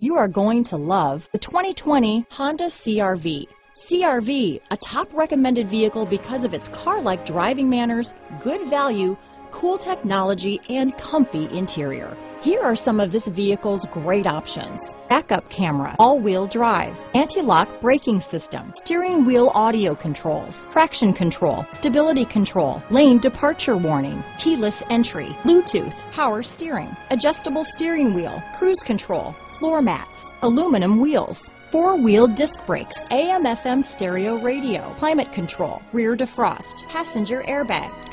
You are going to love the 2020 Honda CRV. CRV, a top recommended vehicle because of its car-like driving manners, good value, cool technology, and comfy interior. Here are some of this vehicle's great options. Backup camera, all-wheel drive, anti-lock braking system, steering wheel audio controls, traction control, stability control, lane departure warning, keyless entry, Bluetooth, power steering, adjustable steering wheel, cruise control, floor mats, aluminum wheels, four-wheel disc brakes, AM FM stereo radio, climate control, rear defrost, passenger airbag.